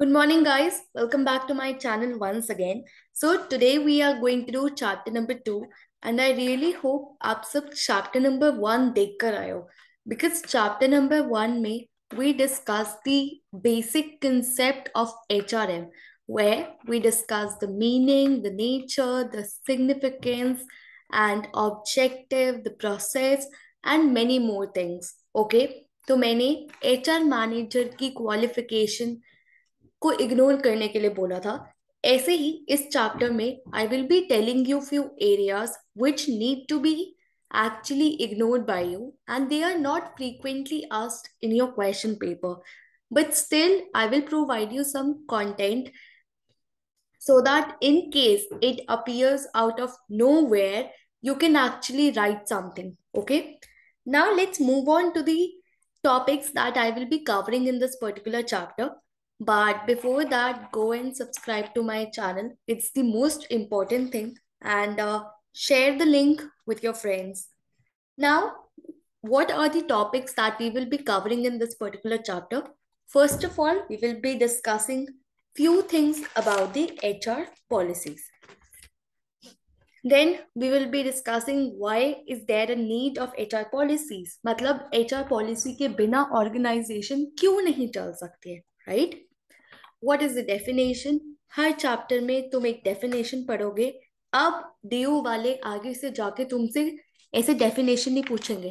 Good morning, guys. Welcome back to my channel once again. So today we are going to do chapter number two, and I really hope आप सब chapter number one देख कर आए हो because chapter number one में we discuss the basic concept of HRM, where we discuss the meaning, the nature, the significance, and objective, the process, and many more things. Okay, तो मैंने HR manager की qualification को ignore करने के लिए बोला था ऐसे ही इस चैप्टर में I will be telling you few areas which need to be actually ignored by you and they are not frequently asked in your question paper but still i will provide you some content so that in case it appears out of nowhere you can actually write something okay now let's move on to the topics that i will be covering in this particular chapter but before that, go and subscribe to my channel. It's the most important thing. And uh, share the link with your friends. Now, what are the topics that we will be covering in this particular chapter? First of all, we will be discussing few things about the HR policies. Then we will be discussing why is there a need of HR policies. मतलब HR policy के बिना organization क्यों नहीं चल सकती है, right? What is the definition? हर chapter में तुम एक डेफिनेशन पढ़ोगे अब डीयू वाले आगे से जाके तुमसे ऐसे डेफिनेशन नहीं पूछेंगे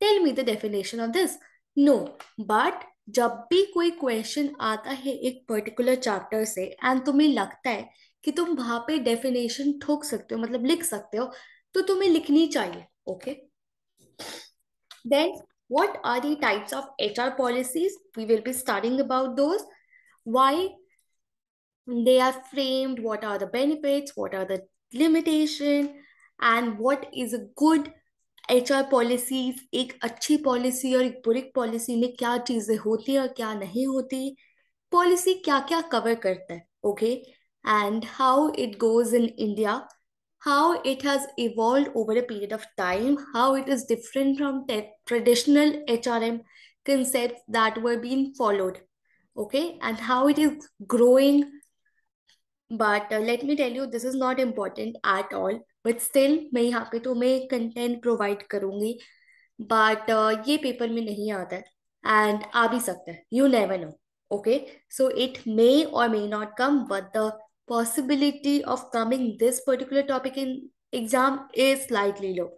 tell me the definition of this no but जब भी कोई क्वेश्चन आता है एक पर्टिकुलर चैप्टर से एंड तुम्हें लगता है कि तुम वहाँ पे डेफिनेशन ठोक सकते हो मतलब लिख सकते हो तो तुम्हें लिखनी चाहिए okay then what are the types of HR policies? We will be studying about those. Why they are framed, what are the benefits, what are the limitation, and what is a good HR policies. एक अच्छी policy और एक बुरी policy में क्या चीज़ें होती है और क्या नहीं होती पॉलिसी क्या क्या कवर करता है okay and how it goes in India how it has evolved over a period of time, how it is different from traditional HRM concepts that were being followed, okay, and how it is growing. But uh, let me tell you, this is not important at all. But still, मैं यहाँ पे तो मैं content provide करूँगी but uh, ये paper में नहीं आता है एंड आ भी सकता है you never know okay so it may और may not come but the possibility of coming this particular topic in exam is slightly low.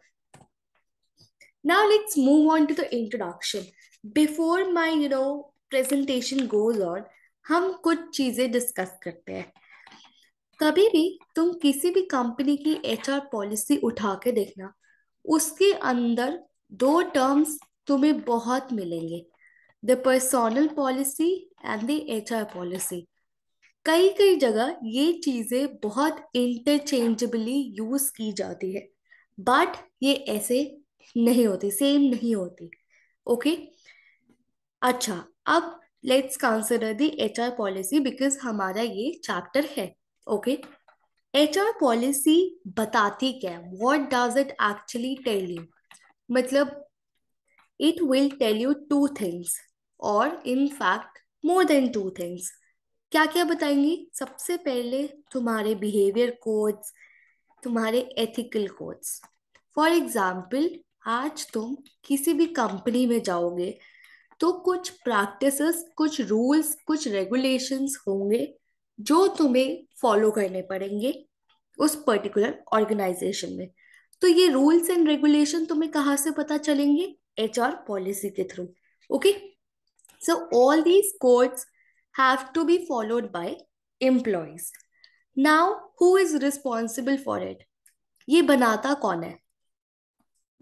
Now let's move on to the introduction. Before my, you know, presentation goes on, हम कुछ चीज़ें discuss करते हैं कभी भी तुम किसी भी कंपनी की एचआर पॉलिसी उठा के देखना उसके अंदर दो टर्म्स तुम्हें बहुत मिलेंगे the personal policy and the HR policy कई कई जगह ये चीज़ें बहुत इंटरचेंजेबली यूज़ की जाती है बट ये ऐसे नहीं होती सेम नहीं होती ओके okay? अच्छा अब let's consider the H R policy because हमारा ये चैप्टर है ओके एच आर पॉलिसी बताती क्या? What does it actually tell you मतलब it will tell you two things और in fact more than two things क्या क्या बताएँगी? सबसे पहले तुम्हारे बिहेवियर कोड्स तुम्हारे एथिकल कोड्स फॉर एग्ज़ाम्पल आज तुम किसी भी कंपनी में जाओगे तो कुछ प्रैक्टिसेस कुछ रूल्स कुछ रेगुलेशंस होंगे जो तुम्हें फॉलो करने पड़ेंगे उस पर्टिकुलर ऑर्गेनाइजेशन में। तो ये रूल्स एंड रेगुलेशन तुम्हें कहाँ से पता चलेंगे? एच आर पॉलिसी के through okay so all these codes have to be followed by employees. Now who is responsible for it ये बनाता कौन है?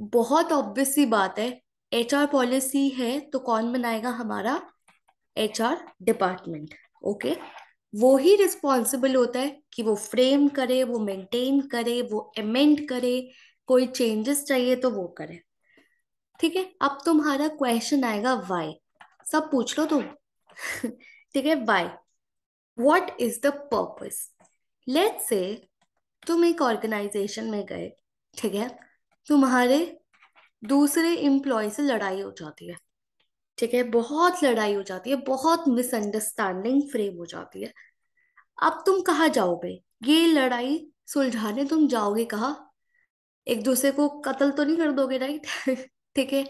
बहुत ऑब्वियस सी बात है। एच आर पॉलिसी है तो कौन बनाएगा हमारा? एच आर डिपार्टमेंट ओके वो ही रिस्पॉन्सिबल होता है कि वो फ्रेम करे, वो मेंटेन करे, वो अमेंड करे, कोई चेंजेस चाहिए तो वो करे। ठीक है? अब तुम्हारा क्वेश्चन आएगा वाई सब पूछ लो तुम। ठीक है? Why what is the purpose let say तुम एक ऑर्गेनाइजेशन में गए, ठीक है? तुम्हारे दूसरे एम्प्लॉय से लड़ाई हो जाती है। ठीक है? बहुत लड़ाई हो जाती है, बहुत मिसअंडरस्टैंडिंग फ्रेम हो जाती है। अब तुम कहाँ जाओगे? ये लड़ाई सुलझाने तुम जाओगे कहाँ? एक दूसरे को कत्ल तो नहीं कर दोगे राइट ठीक है?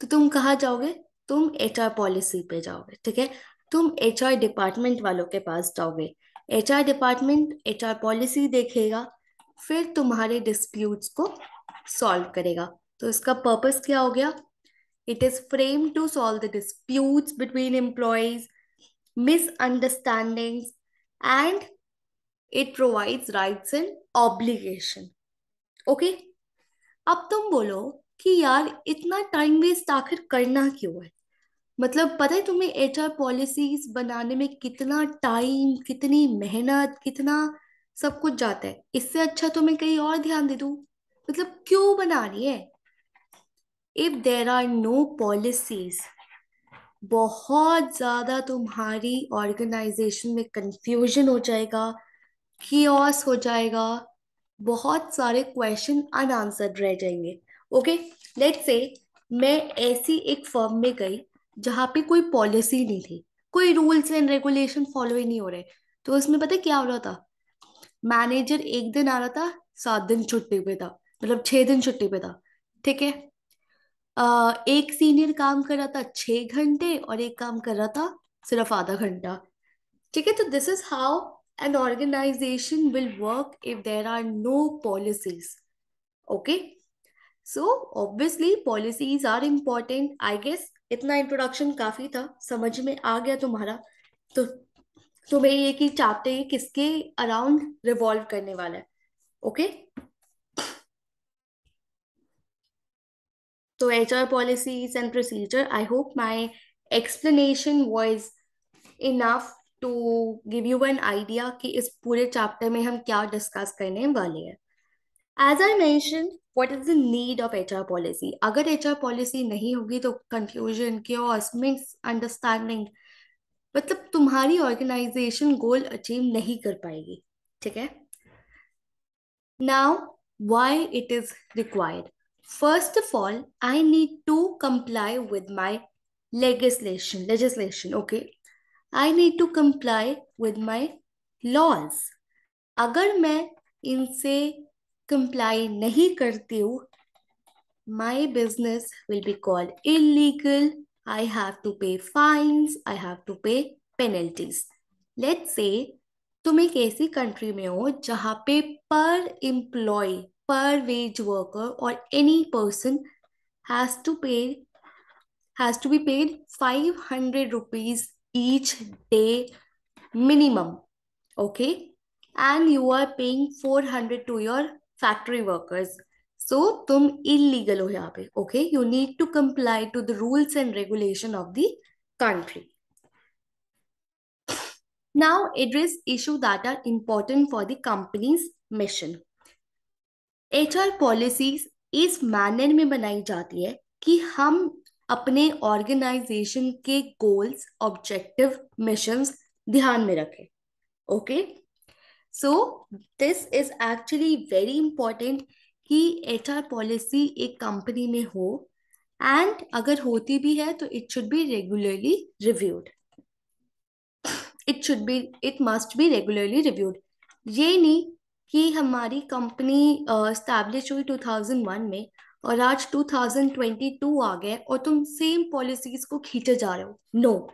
तो तुम कहाँ जाओगे? तुम एचआर पॉलिसी पे जाओगे, ठीक है? तुम एचआर डिपार्टमेंट वालों के पास जाओगे। एचआर डिपार्टमेंट एचआर पॉलिसी देखेगा, फिर तुम्हारे डिस्प्यूट्स को सॉल्व करेगा। तो इसका पर्पस क्या हो गया? It is frame to solve the disputes between employees misunderstandings and it provides rights and obligation okay अब तुम बोलो कि यार, इतना टाइम वेस्ट आखिर करना क्यों है? मतलब पता है तुम्हें एच आर पॉलिसीज़ बनाने में कितना टाइम कितनी मेहनत, कितना सब कुछ जाता है? इससे अच्छा तो मैं कहीं और ध्यान दे दूँ। मतलब क्यों बना रही है? If there are no policies बहुत ज़्यादा तुम्हारी ऑर्गेनाइजेशन में कंफ्यूजन हो जाएगा कियोस हो जाएगा, बहुत सारे क्वेश्चन अनआंसर्ड रह जाएँगे। ओके लेट्स से मैं ऐसी एक फर्म में गई जहाँ पे कोई पॉलिसी नहीं थी, कोई रूल्स एंड रेगुलेशन फॉलो ही नहीं हो रहे। तो उसमें पता क्या हो रहा था? मैनेजर एक दिन आ रहा था, सात दिन छुट्टी पे था मतलब छह दिन छुट्टी पे था। ठीक है? एक सीनियर काम कर रहा था छह घंटे और एक काम कर रहा था सिर्फ़ आधा घंटा। ठीक है तो this is how an organisation will work if there are no policies, okay? So, obviously, policies are important. I guess इतना इंट्रोडक्शन काफ़ी था, समझ में आ गया तुम्हारा। तो तुम्हें ये कि ये किसके अराउंड रिवॉल्व करने वाला है ओके तो H R policies and procedure I hope my explanation was enough to give you an idea कि इस पूरे चैप्टर में हम क्या डिस्कस करने वाले हैं। As I mention what is the need of H R policy अगर एच आर पॉलिसी नहीं होगी तो कंफ्यूजन क्योस मिस अंडरस्टैंडिंग मतलब तुम्हारी ऑर्गेनाइजेशन गोल अचीव नहीं कर पाएगी, ठीक है? Now why it is required? first of all i need to comply with my legislation legislation okay I need to comply with my laws. अगर मैं इनसे comply नहीं करती हूँ my business will be called illegal. I have to pay fines. I have to pay penalties. Let's say तुम एक ऐसी country में हो जहाँ पे पर employee per wage worker or any person has to pay has to be paid 500 rupees each day minimum okay? And you are paying 400 to your factory workers. So tum illegal ho pe okay? You need to comply to the rules and regulation of the country. Now address issue that are important for the company's mission. Hr policies इस manner में बनाई जाती है कि हम अपने organisation के goals objective mission ध्यान में रखें okay so this is actually very important कि एच आर पॉलिसी एक कंपनी में हो एंड अगर होती भी है तो it should be regularly reviewed it should be it must be regularly reviewed ये नहीं कि हमारी कंपनी स्टैब्लिश हुई 2001 में और आज 2022 आ गए और तुम सेम पॉलिसीज़ को खींचे जा रहे हो। No no.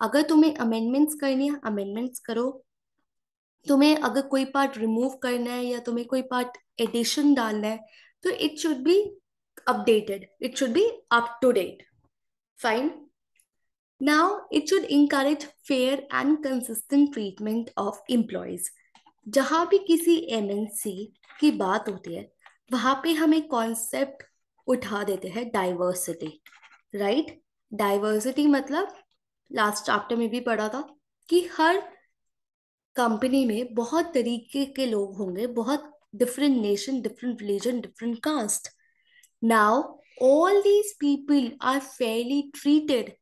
अगर तुम्हें अमेंडमेंट्स करनी है अमेंडमेंट्स करो। तुम्हें अगर कोई पार्ट रिमूव करना है या तुम्हें कोई पार्ट एडिशन डालना है तो it should be updated it should be up to date fine now it should encourage fair and consistent treatment of employees जहाँ भी किसी एमएनसी की बात होती है, वहाँ पे हम एक कॉन्सेप्ट उठा देते हैं डाइवर्सिटी राइट डाइवर्सिटी मतलब लास्ट चैप्टर में भी पढ़ा था, कि हर कंपनी में बहुत तरीके के लोग होंगे, बहुत different nation different religion different caste now all these people are fairly treated.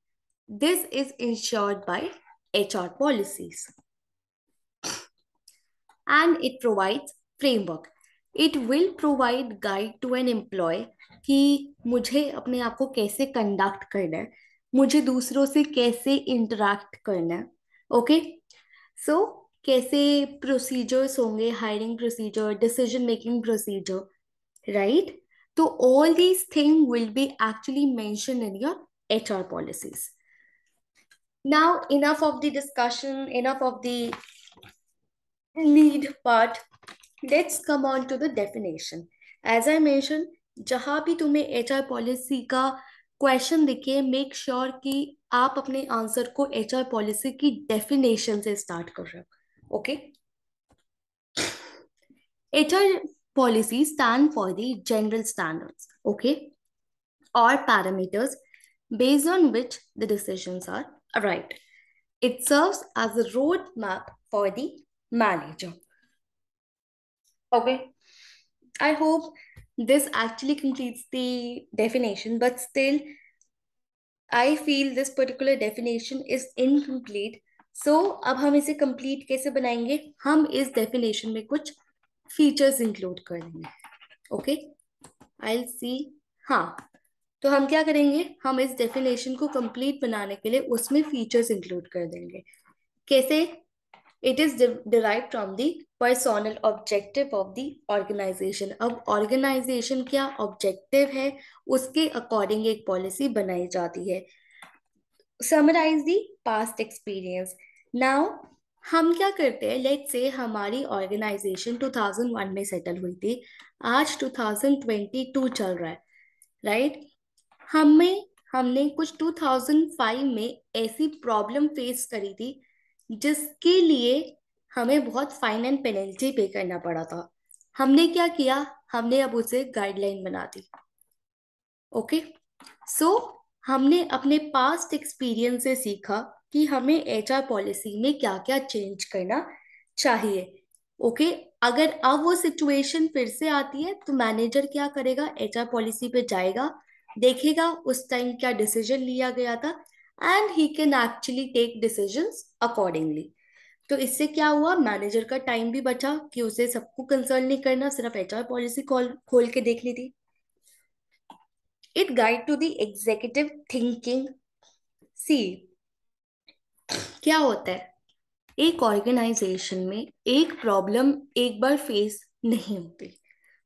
This is ensured by hr policies. And it provides framework. It will provide guide to an employee कि मुझे अपने आप को कैसे कंडक्ट करना है, मुझे दूसरों से कैसे इंटरेक्ट करना है ओके सो कैसे प्रोसीजर्स होंगे hiring procedure decision making procedure right तो all these thing will be actually mention in your HR policies now enough of the discussion enough of the lead part. Let's come on to the definition. As I mentioned, जहाँ भी तुम्हें H R policy का question दिखे make sure sure कि आप अपने answer को H R policy की डेफिनेशन से स्टार्ट कर रहे हो okay H R policy stand for the general standards okay और parameters based on which the decisions are right. It serves as a roadmap for the manager. Okay, I hope this actually completes the definition, but still, I feel this particular definition is incomplete. So, अब हम इसे complete कैसे बनाएँगे हम इस definition में कुछ features include कर देंगे okay I'll see हाँ तो हम क्या करेंगे हम इस डेफिनेशन को कंप्लीट बनाने के लिए उसमें फीचर्स इंक्लूड कर देंगे कैसे it is derive from the personal objective of the organisation अब ऑर्गेनाइजेशन क्या ऑब्जेक्टिव है, उसके अकॉर्डिंग एक पॉलिसी बनाई जाती है। Summarise the past experience now हम क्या करते हैं? लेट से हमारी ऑर्गेनाइजेशन 2001 में सेटल हुई थी। आज 2022 चल रहा है। Right right? हमें, हमने कुछ 2005 में ऐसी प्रॉब्लम फेस करी थी जिसके लिए हमें बहुत फाइन एंड पेनल्टी पे करना पड़ा था। हमने क्या किया? हमने अब उसे गाइडलाइन बना दी। ओके सो हमने अपने पास्ट एक्सपीरियंस से सीखा कि हमें एचआर पॉलिसी में क्या क्या चेंज करना चाहिए। Okay okay? अगर अब वो सिचुएशन फिर से आती है तो मैनेजर क्या करेगा? एचआर पॉलिसी पे जाएगा, देखेगा उस टाइम क्या डिसीज़न लिया गया था and he can actually take decision accordingly तो इससे क्या हुआ? मैनेजर का टाइम भी बचा कि उसे सबको कंसर्न नहीं करना, सिर्फ़ एच आर पॉलिसी खोल के देखनी थी। It guide to the executive thinking see क्या होता है? एक ऑर्गेनाइजेशन में एक प्रॉब्लम एक बार फेस नहीं होती।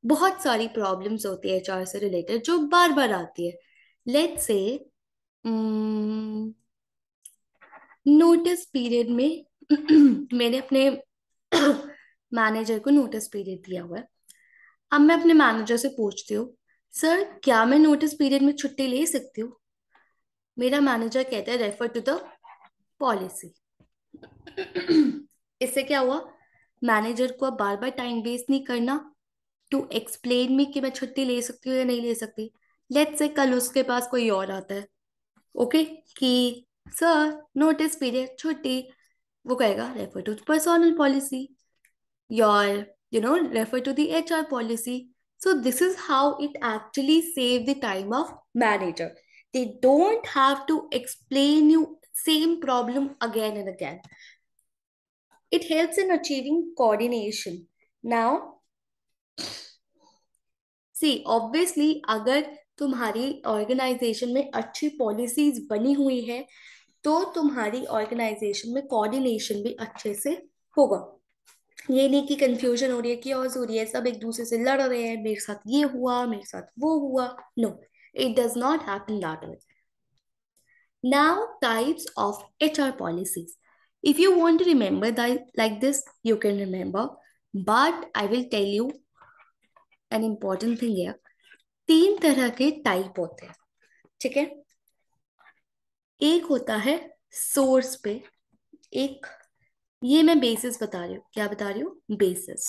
बहुत सारी प्रॉब्लम्स होती है एचआर से रिलेटेड जो बार बार आती है। लेट से नोटिस पीरियड में मैंने अपने मैनेजर को नोटिस पीरियड दिया हुआ है। अब मैं अपने मैनेजर से पूछती हूँ सर क्या मैं नोटिस पीरियड में छुट्टी ले सकती हूँ? मेरा मैनेजर कहता है रेफर टू द पॉलिसी इससे क्या हुआ? मैनेजर को अब बार बार टाइम वेस्ट नहीं करना टू एक्सप्लेन मी कि मैं छुट्टी ले सकती हूँ या नहीं ले सकती। लेट्स से कल उसके पास कोई और आता है। ओके, कि, सर, नोटिस पीरियड, छुट्टी, वो कहेगा, refer to personal policy, your, you know, refer to the H R policy, so this is how it actually save the time of manager. They don't have to explain you same problem again and again. It helps in achieving coordination. Now, see, obviously अगर तुम्हारी organisation में अच्छी policies बनी हुई है तो तुम्हारी organisation में कोऑर्डिनेशन भी अच्छे से होगा। ये नहीं कि कंफ्यूजन हो रही है क्योस हो रही है सब एक दूसरे से लड़ रहे हैं, मेरे साथ ये हुआ, मेरे साथ वो हुआ। No it does not happen that way now types of H R policies if you want to remember like this, you can remember, but i will tell you an important thing है तीन तरह के type होते हैं, ठीक है? एक होता है सोर्स पे, एक, ये मैं बेसिस बता रही हूँ, क्या बता रही हूँ? बेसिस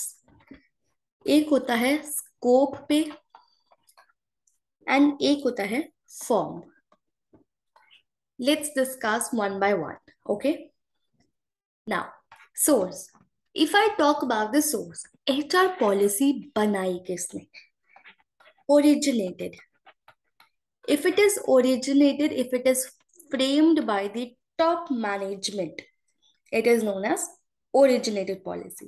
एक होता है स्कोप पे एंड एक होता है form let's discuss one by one okay now source if I talk about the source HR policy बनाई किसने? Originated if it is originated if it is framed by the top management it is known as originated policy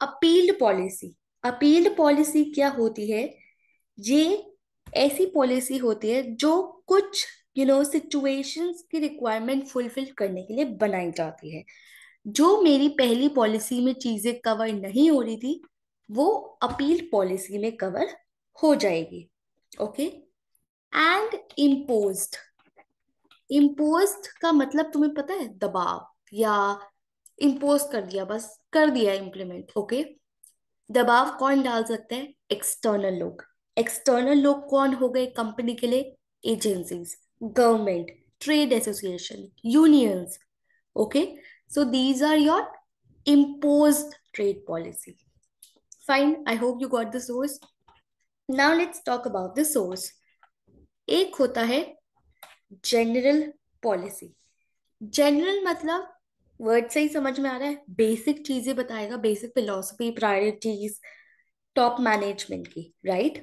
appealed policy appealed policy क्या होती है ये ऐसी policy होती है जो कुछ यू नो सिचुएशंस की रिक्वायरमेंट फुलफिल करने के लिए बनाई जाती है जो मेरी पहली पॉलिसी में चीज़ें कवर नहीं हो रही थी वो अपील पॉलिसी में कवर हो जाएगी ओके एंड इम्पोज्ड इम्पोज्ड का मतलब तुम्हें पता है? दबाव या इम्पोज कर दिया, बस कर दिया इम्प्लीमेंट ओके दबाव कौन डाल सकते हैं? एक्सटर्नल लोग। एक्सटर्नल लोग कौन हो गए कंपनी के लिए? Agencies government trade association unions okay so these are your trade policy. Fine, i hope you got the source now let's talk about the source. एक होता है जनरल पॉलिसी जनरल मतलब वर्ड से ही समझ में आ रहा है। बेसिक चीज़ें बताएगा। Basic philosophy priorities top management की right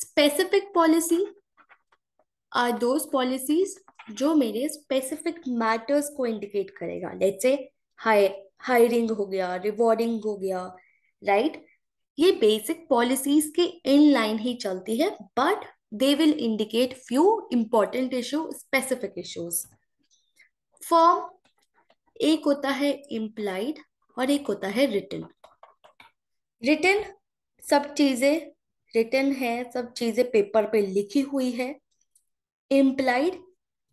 specific policy are those policies जो मेरे स्पेसिफिक मैटर्स को इंडिकेट करेगा। लेट्स से हायरिंग हो गया रिवॉर्डिंग हो गया राइट ये बेसिक पॉलिसीज़ के इन लाइन ही चलती है but they will indicate few important issue specific issues form एक होता है इम्प्लाइड और एक होता है रिटर्न रिटर्न सब चीज़ें रिटर्न है, सब चीज़ें पेपर पे लिखी हुई है. इम्प्लाइड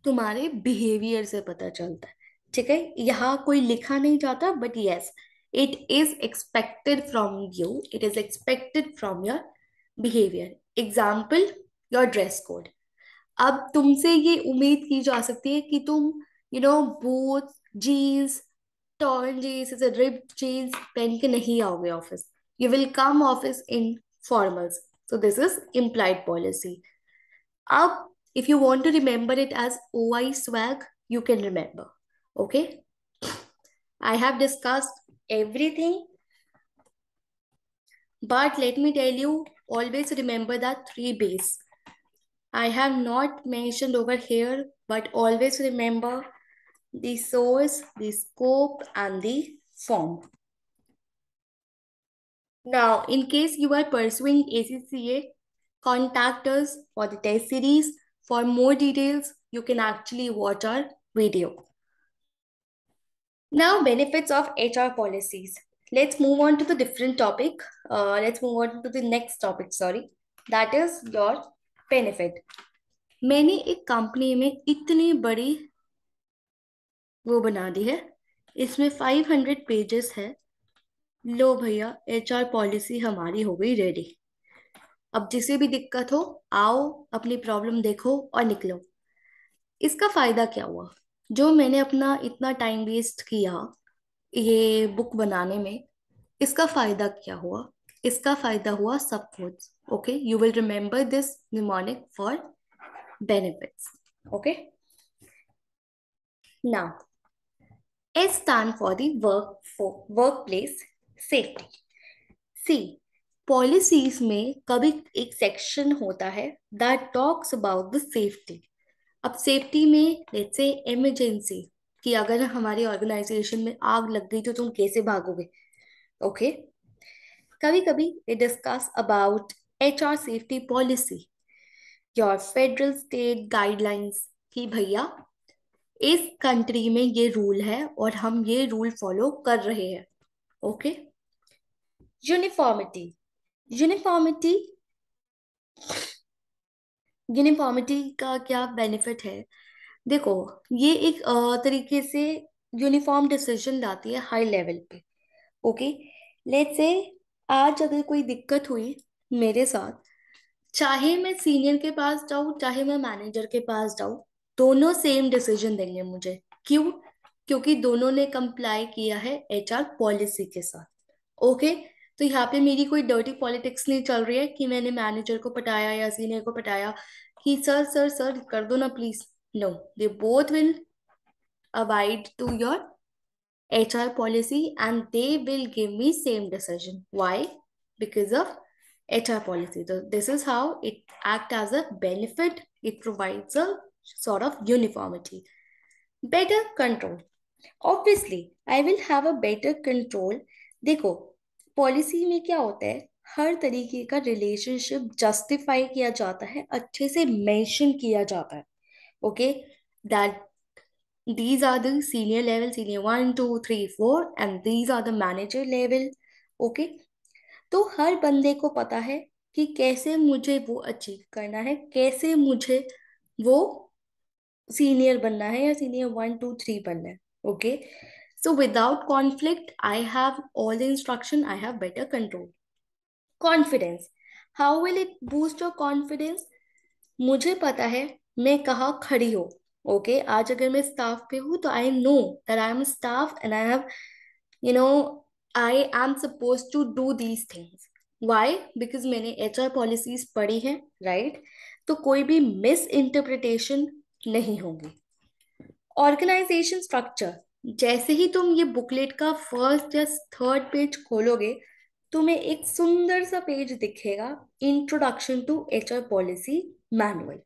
तुम्हारे बिहेवियर से पता चलता है. ठीक है? यहाँ कोई लिखा नहीं जाता but yes it is expected from you it is expected from your behaviour example your dress code अब तुमसे ये उम्मीद की जा सकती है कि तुम you know booth jeans torn jeans rip jeans पहन के नहीं आओगे office you will come office in formals so this is implied policy. अब, if you want to remember it as OI swag, you can remember. Okay? I have discussed everything but let me tell you always remember the three base I have not mentioned over here but always remember the source the scope and the form now, in case you are pursuing ACCA, contact us for the test series. For more details, you can actually watch our video. Now, benefits of HR policies. Let's move on to the different topic. Uh, let's move on to the next topic, sorry. That is your benefit. मैंने एक company में इतनी बड़ी वो बना दी है इसमें 500 pages है लो भैया एचआर पॉलिसी हमारी हो गई रेडी अब जिसे भी दिक्कत हो आओ अपनी प्रॉब्लम देखो और निकलो इसका फ़ायदा क्या हुआ जो मैंने अपना इतना टाइम वेस्ट किया ये बुक बनाने में, इसका फ़ायदा क्या हुआ? इसका फ़ायदा हुआ सब कुछ okay you will remember this mnemonic for benefits okay now S stand for the work for workplace safety see policies में कभी एक सेक्शन होता है that talks about the safety अब सेफ्टी में लेट्स से इमरजेंसी कि अगर हमारी ऑर्गेनाइजेशन में आग लग गई तो तुम कैसे भागोगे? ओके? कभी कभी they discuss about H R safety policy your federal state guidelines कि भैया, इस कंट्री में ये रूल है और हम ये रूल फॉलो कर रहे हैं। ओके यूनिफॉर्मिटी यूनिफॉर्मिटी यूनिफॉर्मिटी का क्या बेनिफिट है? देखो, ये एक तरीके से यूनिफॉर्म डिसीज़न लाती है हाई लेवल पे, ओके? लेट्स से आज अगर कोई दिक्कत हुई मेरे साथ, चाहे मैं सीनियर के पास जाऊँ, चाहे मैं मैनेजर के पास जाऊँ, दोनों सेम डिसीज़न देंगे मुझे। क्यों? क्योंकि दोनों ने कंप्लाई किया है एचआर पॉलिसी के साथ, ओके? तो यहाँ पे मेरी कोई डर्टी पॉलिटिक्स नहीं चल रही है कि मैंने मैनेजर को पटाया या सीनियर को पटाया कि, सर सर सर, कर दो ना please no they both will avoid to your H R policy and they will give me same decision why because of H R policy तो this is how it act as a benefit it provides a sort of uniformity better control obviously I will have a better control देखो policy में क्या होता है? हर तरीके का relationship justify किया जाता है, अच्छे से मेंशन किया जाता है। Okay? That these are the senior level, senior one, two, three, four, and these are the manager level. Okay? तो हर बंदे को पता है कि कैसे मुझे वो अचीव करना है, कैसे मुझे वो सीनियर बनना है या सीनियर वन टू थ्री बनना है। Okay so without conflict I have all the instruction I have better control confidence how will it boost your confidence मुझे पता है, मैं कहाँ खड़ी हूँ। Okay okay? आज अगर मैं स्टाफ पे हूँ तो I know that I am staff and I have you know I am suppose to do these things why because मैंने एच आर पॉलिसीज़ पढ़ी है राइट right? तो कोई भी मिस इंटरप्रिटेशन नहीं होगी। ऑर्गेनाइजेशन स्ट्रक्चर जैसे ही तुम ये बुकलेट का फ़र्स्ट या थर्ड पेज खोलोगे, तुम्हें एक सुंदर सा पेज दिखेगा introduction to H R policy manual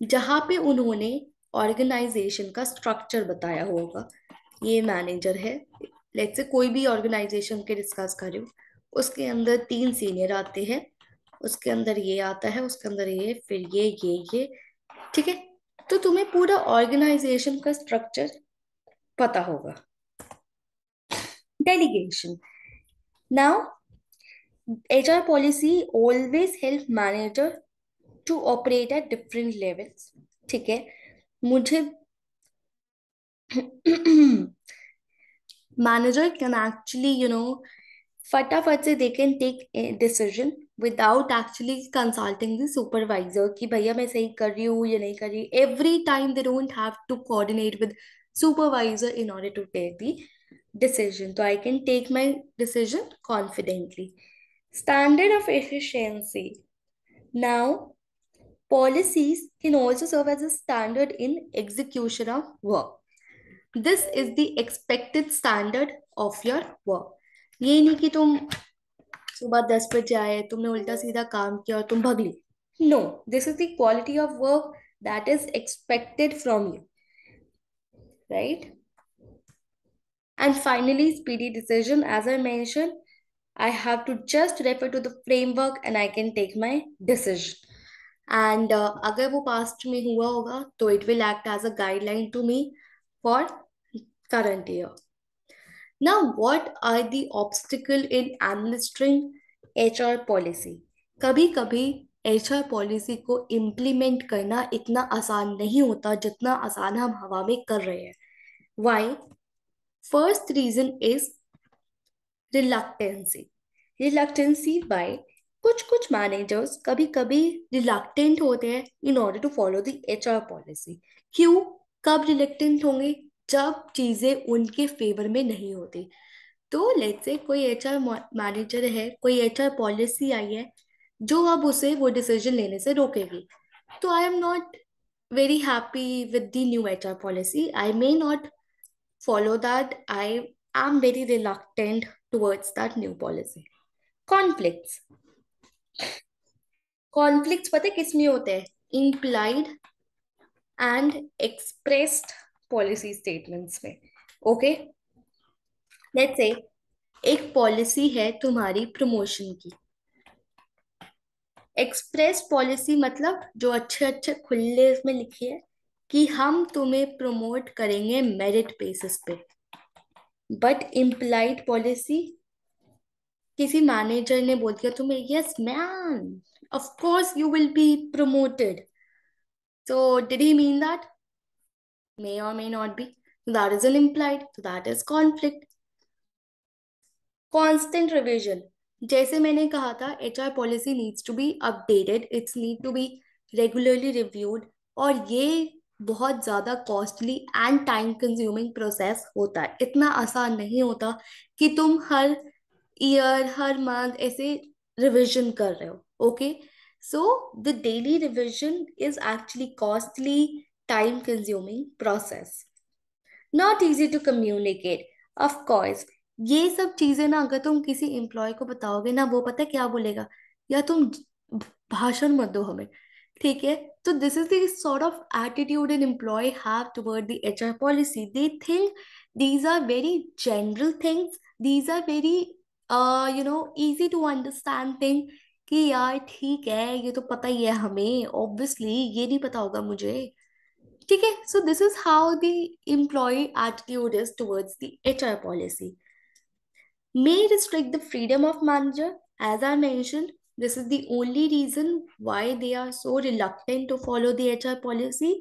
जहाँ पे उन्होंने ऑर्गेनाइजेशन का स्ट्रक्चर बताया होगा। ये मैनेजर है। लेट से कोई भी ऑर्गेनाइजेशन के डिस्कस कर रही हूँ, उसके अंदर तीन सीनियर आते हैं। उसके अंदर ये आता है, उसके अंदर ये, फिर ये ये ये, ठीक है? तो तुम्हें पूरा ऑर्गेनाइजेशन का स्ट्रक्चर पता होगा। Delegation now R policy always help manager to operate at different levels ठीक है? मुझे manager can actually, you know, फटाफट से they can take decision without actually consulting the supervisor कि भैया मैं सही कर रही हूँ या नहीं कर रही every time they don't have to coordinate with supervisor in order to take the decision so i can take my decision confidently standard of efficiency now policies can also serve as a standard in execution of work this is the expected standard of your work ये नहीं कि तुम सुबह दस बजे आए तुमने उल्टा सीधा काम किया और तुम भगली no this is the quality of work that is expected from you Right And finally, speedy decision. As I mentioned, I have to just refer to the framework and I can take my decision. And uh, अगर वो past में हुआ होगा तो it will act as a guideline to me for current year. Now, what are the obstacle in administering HR policy? कभी कभी HR policy को implement करना इतना आसान नहीं होता जितना आसान हम हवा में कर रहे हैं। Why first reason is reluctancy reluctancy by कुछ कुछ मैनेजर्स कभी कभी रिलक्टेंट होते हैं in order to follow the HR policy क्यों? कब रिलक्टेंट होंगे? जब चीज़ें उनके फेवर में नहीं होती। तो लेट से कोई एचआर मैनेजर है, कोई एचआर पॉलिसी आई है जो अब उसे वो डिसीज़न लेने से रोकेगी। तो I am not very happy with the new HR policy I may not follow that. I am very reluctant towards that new policy. Conflicts. Conflicts पता है किसमें होते हैं? Implied and expressed policy statements में। ओके लेट्स एक policy है तुम्हारी promotion की। एक्सप्रेस पॉलिसी मतलब जो अच्छे अच्छे खुले इसमें लिखी है कि हम तुम्हें प्रमोट करेंगे मेरिट बेसिस पे बट इम्प्लाइड पॉलिसी किसी मैनेजर ने बोल दिया तुम्हें yes man of course you will be promoted so did he mean that may or may not be. That is an implied. So, that is conflict. Constant revision. जैसे मैंने कहा था H R policy needs to be updated it's need to be regularly reviewed और ये बहुत ज़्यादा costly and time consuming process होता है। इतना आसान नहीं होता कि तुम हर ईयर हर मंथ ऐसे रिविजन कर रहे हो okay so the daily revision is actually costly time consuming process not easy to communicate course, ये सब चीज़ें ना अगर तुम किसी एम्प्लॉय को बताओगे ना, वो पता क्या बोलेगा? या तुम भाषण मत दो हमें, ठीक है? तो this is the sort of attitude an employ have toward the HR policy they think these are very general things these are very you know easy to understand thing कि यार ठीक है, ये तो पता ही है हमें ऑब्वियसली ये नहीं पता होगा मुझे। ठीक है? So this is how the employee attitude is towards the HR policy. May restrict the freedom of manager as I mentioned this is the only reason why they are so reluctant to follow the HR policy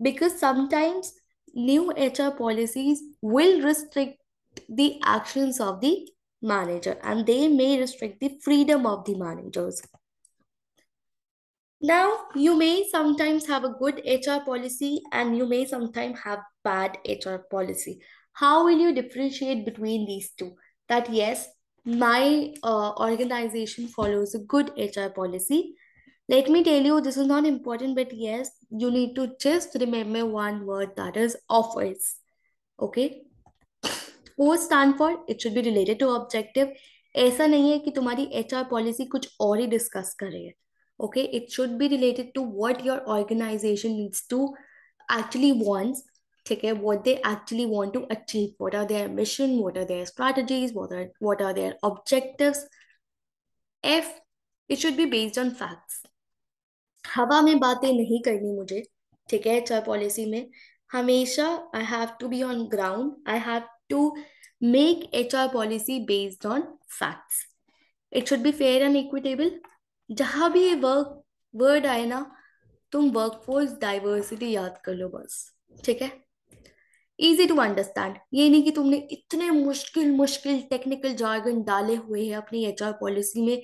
because sometimes new HR policies will restrict the actions of the manager and they may restrict the freedom of the managers. Now, you may sometimes have a good HR policy and you may sometimes have bad HR policy. How will you differentiate between these two? That yes, my uh, organization follows a good HR policy. Let me tell you, this is not important, but yes, you need to just remember one word that is offers. Okay? O stand for it should be related to objective. ऐसा नहीं है कि तुम्हारी H R policy कुछ और ही discuss कर रही है okay it should be related to what your organization needs to actually ठीक है what they actually want to achieve what are their mission what are their strategies what are their objective if it should be based on facts हवा में बातें नहीं करनी मुझे, ठीक है एच पॉलिसी में। हमेशा I have to be on ground I have to make H R policy based on facts it should be fair and equitable जहाँ भी ये वर्क वर्ड आए ना, तुम वर्क वर्कफोर्स डाइवर्सिटी याद कर लो बस, ठीक है? इजी टू अंडरस्टैंड ये नहीं कि तुमने इतने मुश्किल मुश्किल टेक्निकल जार्गन डाले हुए हैं अपनी एचआर पॉलिसी में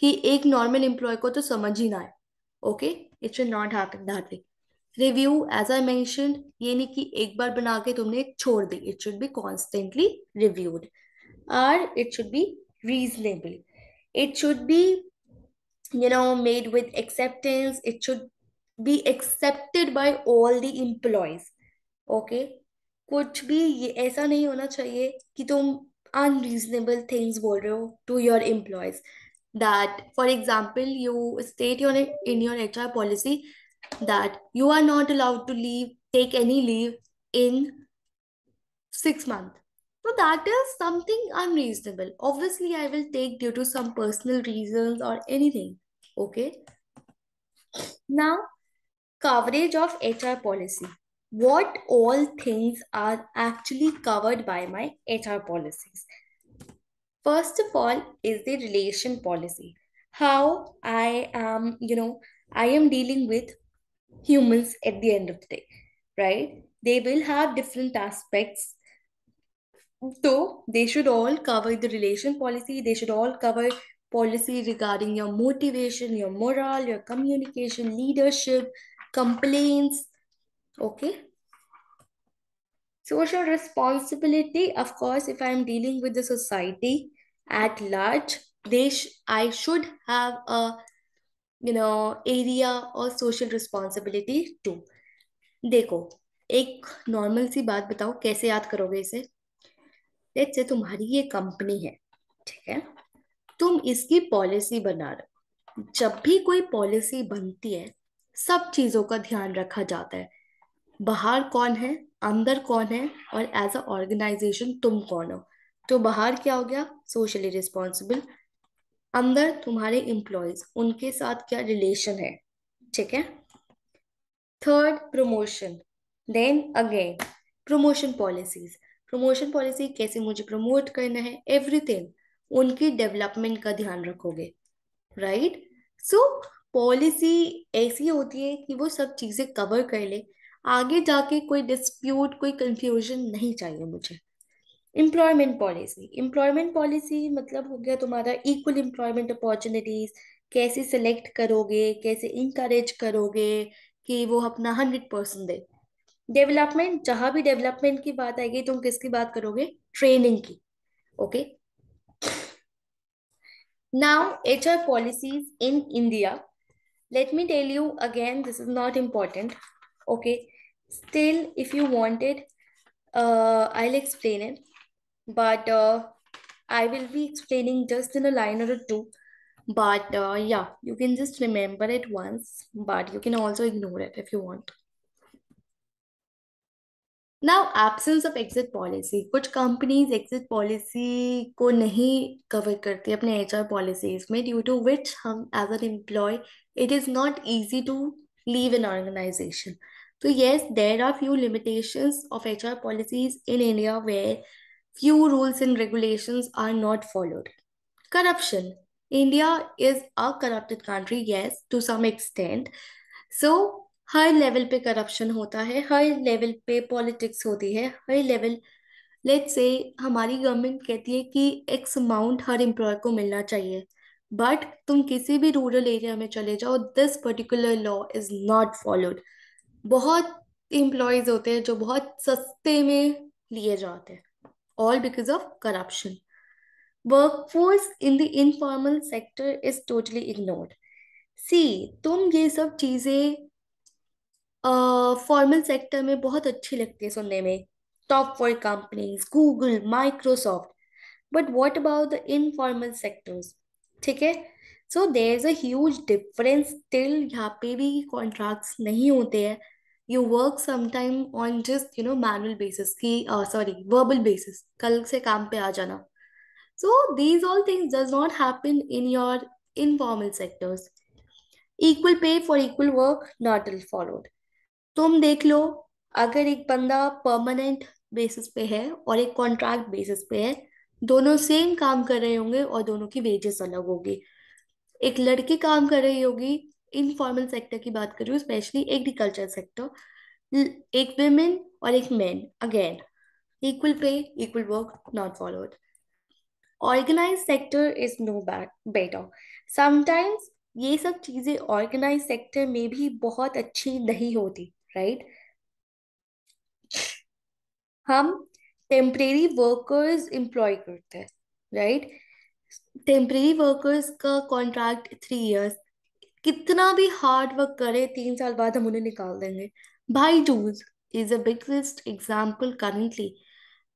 कि एक नॉर्मल एम्प्लॉय को तो समझ ही ना आए। Okay it should not happen that way review as I mention ये नहीं कि एक बार बना के तुमने छोड़ दी। It should be constantly reviewed और it should be reasonable it should be you know, made with acceptance. It should be accepted by all the employees. Okay? कुछ भी ये ऐसा नहीं होना चाहिए कि तुम अनरीजनेबल थिंग्स बोल रहे हो to your employees that for example you state your in your H R policy that you are not allowed to leave take any leave in six month तो that is something unreasonable obviously I will take due to some personal reason और anything okay now coverage of H R policy What all things are actually covered by my HR policies? First of all is the relation policy. How I am, you know, I am dealing with humans at the end of the day, right? They will have different aspects. So they should all cover the relation policy. They should all cover policy regarding your motivation, your morale, your communication, leadership, complaints. Okay. Social responsibility, of course, if I'm dealing with the society at large, they sh I should have a you know area or social responsibility too. देखो एक normal सी बात बताओ कैसे याद करोगे इसे let's say तुम्हारी ये कंपनी है ठीक है तुम इसकी पॉलिसी बना रहे जब भी कोई पॉलिसी बनती है सब चीज़ों का ध्यान रखा जाता है बाहर कौन है, अंदर कौन है और एज अ ऑर्गेनाइजेशन तुम कौन हो। तो बाहर क्या हो गया? सोशली रिस्पॉन्सिबल अंदर तुम्हारे एम्प्लॉयज़ उनके साथ क्या रिलेशन है? ठीक है? Third promotion then again promotion policies promotion policy कैसे मुझे प्रमोट करना है? एवरीथिंग उनकी डेवलपमेंट का ध्यान रखोगे। राइट सो पॉलिसी ऐसी होती है कि वो सब चीज़ें कवर कर ले। आगे जाके कोई डिस्प्यूट कोई कंफ्यूजन नहीं चाहिए मुझे एम्प्लॉयमेंट पॉलिसी एम्प्लॉयमेंट पॉलिसी मतलब हो गया तुम्हारा इक्वल एम्प्लॉयमेंट अपॉर्चुनिटीज़ कैसे सिलेक्ट करोगे कैसे इंकरेज करोगे कि वो अपना हंड्रेड परसेंट दे डेवलपमेंट जहाँ भी डेवलपमेंट की बात आएगी तुम किसकी बात करोगे ट्रेनिंग की okay okay? Now, HR policies in India. Let me tell you again, this is not important. Okay. Still, if you want it, uh, I'll explain it. But uh, I will be explaining just in a line or two. But uh, yeah, you can just remember it once, but you can also ignore it if you want. Now absence of exit policy कुछ companies exit policy को नहीं cover करती अपने H R policies में due to विच हम as an employee it is not easy to leave an organisation तो yes there are few limitations of HR policies in India where few rules and regulations are not followed corruption India is a corrupted country yes to some extent so हर level पे corruption होता है हर level पे politics होती है हर level let's say हमारी government कहती है कि एक्स अमाउंट हर एम्प्लॉय को मिलना चाहिए बट तुम किसी भी रूरल एरिया में चले जाओ this particular law is not followed बहुत एम्प्लॉयज़ होते हैं जो बहुत सस्ते में लिए जाते हैं all because of corruption workforce in the informal sector is totally ignored see तुम ये सब चीज़ें फॉर्मल सेक्टर में बहुत अच्छी लगती है सुनने में। Top four companies Google Microsoft but what about the informal sectors ठीक है? So there is a difference still यहाँ पे भी कॉन्ट्रैक्ट्स नहीं होते हैं। You work sometime on just you know manual basis की सॉरी वर्बल बेसिस कल से काम पे आ जाना so these all things does not happen in your informal sectors equal pay for equal work not ill followed तुम देख लो, अगर एक बंदा परमानेंट बेसिस पे है और एक कॉन्ट्रैक्ट बेसिस पे है, दोनों सेम काम कर रहे होंगे और दोनों की वेजेस अलग होगी। एक लड़की काम कर रही होगी इनफॉर्मल सेक्टर की बात कर स्पेशली एग्रीकल्चर सेक्टर एक वेमेन और एक man again equal pay equal work not followed organise sector is no better sometimes ये सब चीज़ें ऑर्गेनाइज सेक्टर में भी बहुत अच्छी नहीं होती राइट हम टेम्परेरी वर्कर्स एम्प्लॉय करते हैं राइट टेम्परेरी वर्कर्स का कॉन्ट्रैक्ट थ्री इयर्स कितना भी हार्ड वर्क करे तीन साल बाद हम उन्हें निकाल देंगे। Byju's is a biggest example currently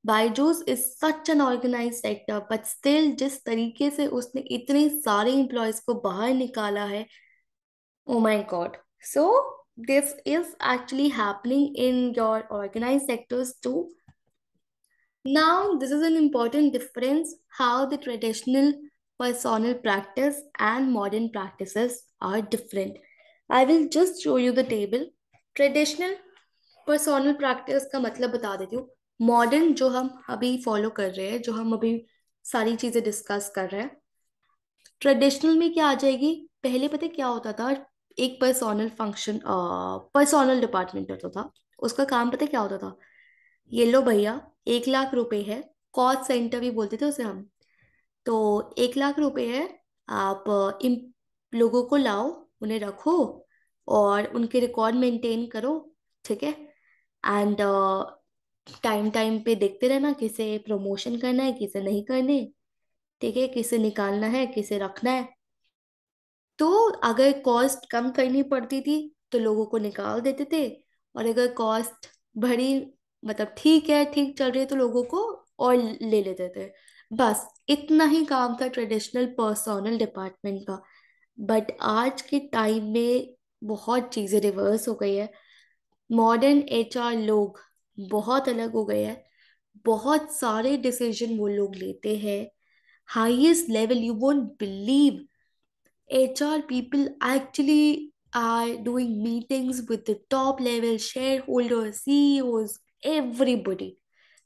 Byju's is such an organise sector but still जिस तरीके से उसने इतने सारे एम्प्लॉयज़ को बाहर निकाला है ओ my God so this is actually happening in your organized sectors too. Now, this is an important difference how the traditional personal practice and modern practices are different. I will just show you the table. Traditional personal practice का मतलब बता देती हूँ। Modern जो हम अभी follow कर रहे हैं, जो हम अभी सारी चीज़ें डिस्कस कर रहे हैं ट्रेडिशनल में क्या आ जाएगी? पहले पता क्या होता था? एक पर्सोनल फ़ंक्शन पर्सोनल डिपार्टमेंट होता था। उसका काम पता क्या होता था? ये लो भैया, एक लाख रुपए है। कॉस्ट सेंटर भी बोलते थे उसे हम। तो एक लाख रुपए है। आप, इन लोगों को लाओ, उन्हें रखो और उनके रिकॉर्ड मेंटेन करो, ठीक है? एंड टाइम टाइम पे देखते रहना किसे प्रमोशन करना है, किसे नहीं करने, ठीक है? किसे निकालना है, किसे रखना है। तो अगर कॉस्ट कम करनी पड़ती थी तो लोगों को निकाल देते थे। और अगर कॉस्ट बड़ी मतलब ठीक है, ठीक चल रही है तो लोगों को और ले लेते थे। बस इतना ही काम था ट्रेडिशनल पर्सनल डिपार्टमेंट का। बट आज के टाइम में बहुत चीज़ें रिवर्स हो गई है। मॉडर्न एचआर लोग बहुत अलग हो गए हैं। बहुत सारे डिसीज़न वो लोग लेते हैं। Highest level you won't believe HR people actually are doing meetings with the top level shareholders, CEOs, everybody.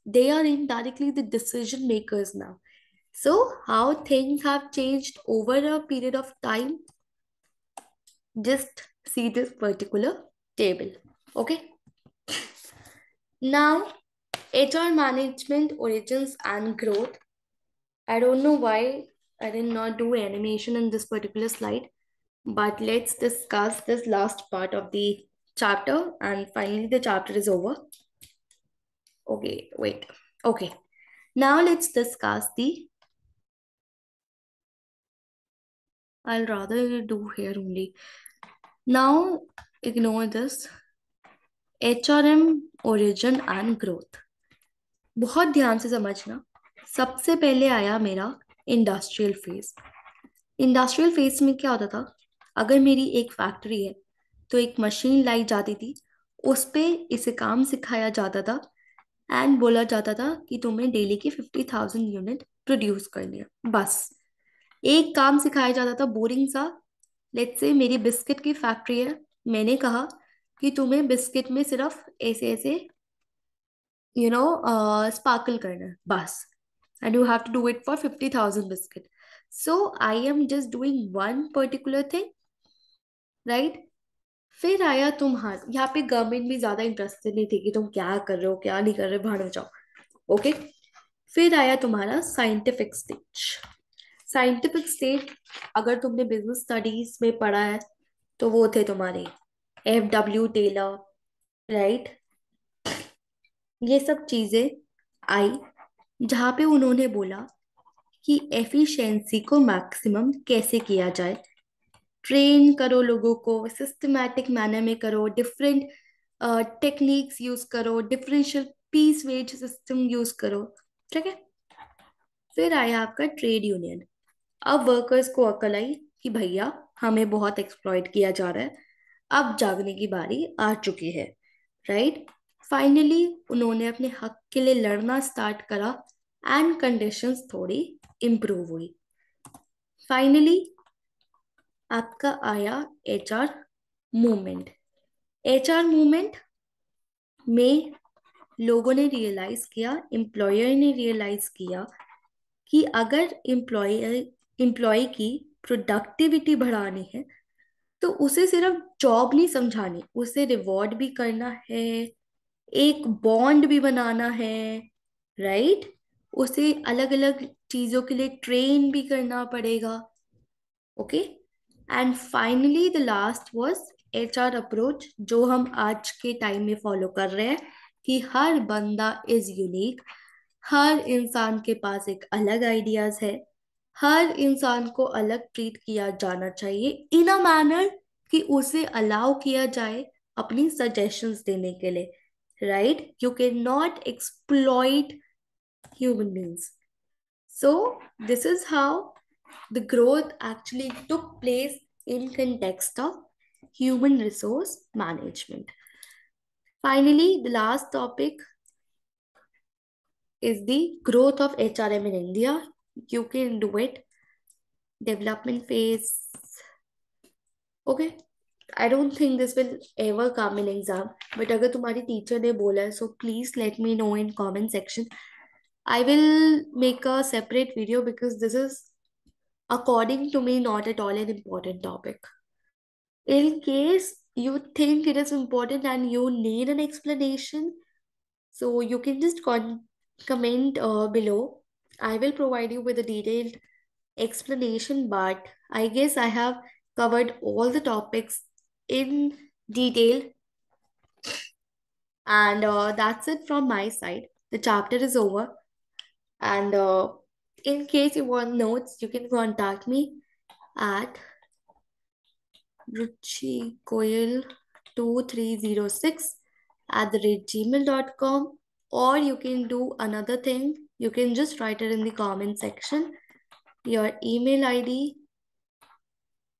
They are indirectly the decision makers now. So, how things have changed over a period of time? Just see this particular table. Okay. Now, HR management origins and growth. I don't know why I did not do animation in this particular slide, but let's discuss this last part of the chapter and finally the chapter is over. Okay, wait. Okay, now let's discuss the, I'll rather do here only. Now ignore this. HRM origin and growth. बहुत ध्यान से समझना सबसे पहले आया मेरा industrial phase industrial phase में क्या होता था अगर मेरी एक फैक्ट्री है तो एक मशीन लाई जाती थी उस पर इसे काम सिखाया जाता था एंड बोला जाता था कि तुम्हें डेली की फिफ्टी थाउज़ेंड यूनिट प्रोड्यूस करनी है बस। एक काम सिखाया जाता था बोरिंग सा। लेट्स से मेरी बिस्किट की फैक्ट्री है। मैंने कहा कि तुम्हें बिस्किट में सिर्फ़ ऐसे ऐसे यू नो स्पार्कल करना है। बस। And you have to do it for fifty thousand biscuit so I am just doing one particular thing right फिर आया तुम्हारा, यहाँ पे गवर्नमेंट भी ज़्यादा इंटरेस्टेड नहीं थी कि तुम क्या कर रहे हो, क्या नहीं कर रहे हो बाहर जाओ ओके फिर आया तुम्हारा साइंटिफिक स्टेज साइंटिफिक स्टेज अगर तुमने बिज़नेस स्टडीज़ में पढ़ा है तो वो थे तुम्हारे एफ़ डब्ल्यू टेलर राइट ये सब चीज़ें आई, जहाँ पे उन्होंने बोला कि एफिशिएंसी को मैक्सिमम कैसे किया जाए। ट्रेन करो लोगों को सिस्टमैटिक मैनर में करो डिफरेंट टेक्निक्स यूज़ करो differential piece veg system use करो, ठीक है? फिर आया आपका ट्रेड यूनियन अब वर्कर्स को अकल आई कि भैया, हमें बहुत एक्सप्लॉइट किया जा रहा है, अब जागने की बारी आ चुकी है राइट फाइनली उन्होंने अपने हक के लिए लड़ना स्टार्ट करा एंड कंडीशंस थोड़ी इम्प्रूव हुई। फाइनली आपका आया H R movement. H R movement में लोगों ने रियलाइज़ किया एम्प्लॉयर ने रियलाइज़ किया कि अगर एम्प्लॉय एम्प्लॉय की प्रोडक्टिविटी बढ़ानी है तो उसे सिर्फ़ जॉब नहीं समझानी, उसे रिवॉर्ड भी करना है, एक बॉन्ड भी बनाना है राइट उसे अलग अलग चीज़ों के लिए ट्रेन भी करना पड़ेगा okay and finally the last was HR approach जो हम आज के टाइम में फॉलो कर रहे हैं, कि हर बंदा इज़ यूनिक हर इंसान के पास एक अलग आइडियाज़ है. हर इंसान को अलग ट्रीट किया जाना चाहिए इन अ मैनर कि उसे अलाउ किया जाए अपनी सजेशंस देने के लिए right you can not exploit human beings. So this is how the growth actually took place in context of human resource management finally the last topic is the growth of hrm in india you can do it development phase okay I don't think this will ever come in exam, but अगर तुम्हारी teacher ने बोला है so please let me know in comment section. I will make a separate video because this is, according to me, not at all an important topic. In case you think it is important and you need an explanation, so you can just con comment uh, below. I will provide you with a detailed explanation, but I guess I have covered all the topics in detail. And uh, that's it from my side. The chapter is over. And uh, in case you want notes, you can contact me at ruchikoil2306 at the rate gmail.com or you can do another thing. You can just write it in the comment section, your email ID,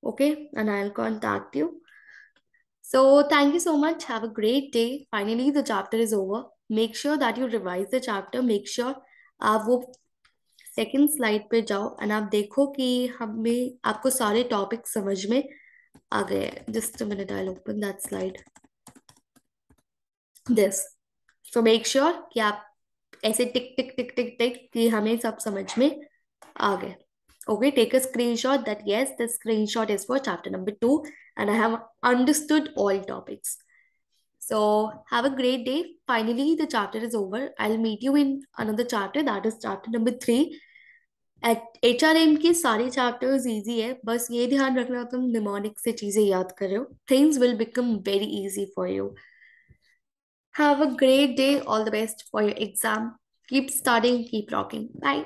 okay? And I'll contact you. So thank you so much. Have a great day. Finally, the chapter is over. Make sure that you revise the chapter. Make sure uh, वो second slide पे जाओ and आप देखो कि हमें आपको सारे topic समझ में आ गए जस्ट मैंने dial open that slide this so make sure कि आप ऐसे टिक टिक टिक टिक टिक कि हमें सब समझ में आ गए। Okay take a screenshot that ये screenshot is for chapter number two and I have understood all topics so have a great day finally the chapter is over i'll meet you in another chapter that is chapter number three at hrm के सारे chapters easy है बस ये ध्यान रखना तुम mnemonic से चीज़ें याद कर रहे हो things will become very easy for you have a great day all the best for your exam keep studying keep rocking bye